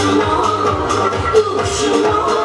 Emotional, emotional